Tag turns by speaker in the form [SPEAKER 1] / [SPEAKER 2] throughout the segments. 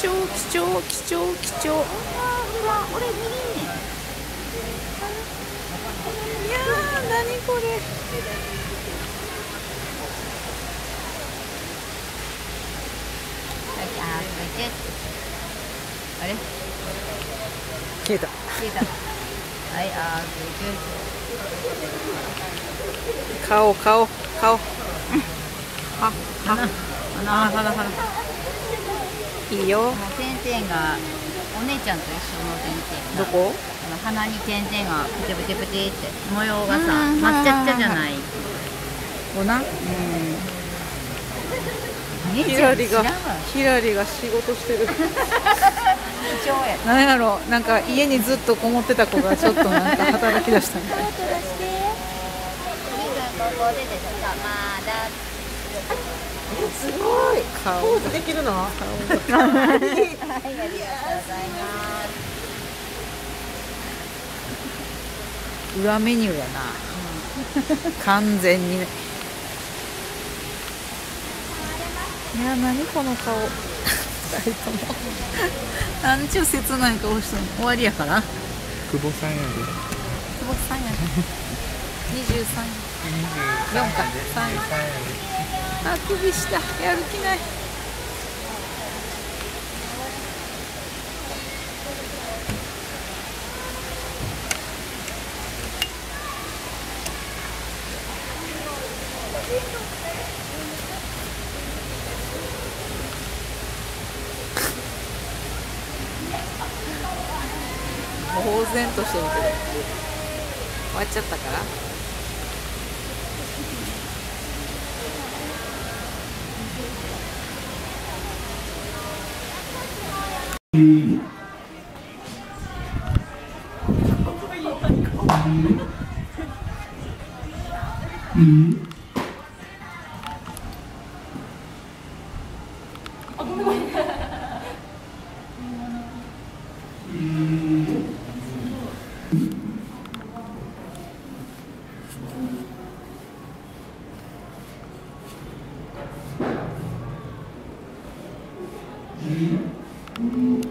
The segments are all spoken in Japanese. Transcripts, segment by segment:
[SPEAKER 1] 貴重貴重貴重貴重。いやー何これ
[SPEAKER 2] はいあれ？
[SPEAKER 1] 消えた。
[SPEAKER 2] 消えた。はいあーこ
[SPEAKER 1] 顔顔顔。はは
[SPEAKER 2] れで鼻鼻鼻
[SPEAKER 1] いいよ
[SPEAKER 2] あの点々がお姉ちゃんと一緒の点々
[SPEAKER 1] どこ
[SPEAKER 2] あの鼻に点々がプテプテプテって模様がさ抹茶っ茶じゃない
[SPEAKER 1] おな
[SPEAKER 2] お姉
[SPEAKER 1] ひ
[SPEAKER 2] ちゃん知らんわ
[SPEAKER 1] らりがひらりが仕事してる
[SPEAKER 2] 緊張や
[SPEAKER 1] なんやろなんか家にずっとこもってた子がちょっとなんか働き出したみたい
[SPEAKER 2] ト
[SPEAKER 3] すごい。
[SPEAKER 1] 顔
[SPEAKER 3] ポーズできるの？
[SPEAKER 2] はいありがとうございます。
[SPEAKER 1] 裏メニューやな。完全にね。いや何この顔。二人とも。なんちゅう切ない顔したの？終わりやから。
[SPEAKER 4] 久保さんやで。
[SPEAKER 1] 久保さんや。ね23や。4か。3やあくびした。やる気ない。呆然としてるけど終わっちゃったから。
[SPEAKER 3] Mm-hmm. Mm-hmm. Mm-hmm.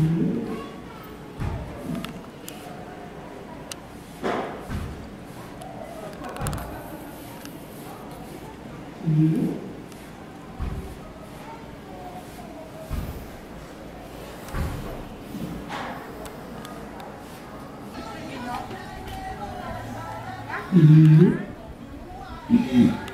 [SPEAKER 3] Mm-hmm. Mm-hmm.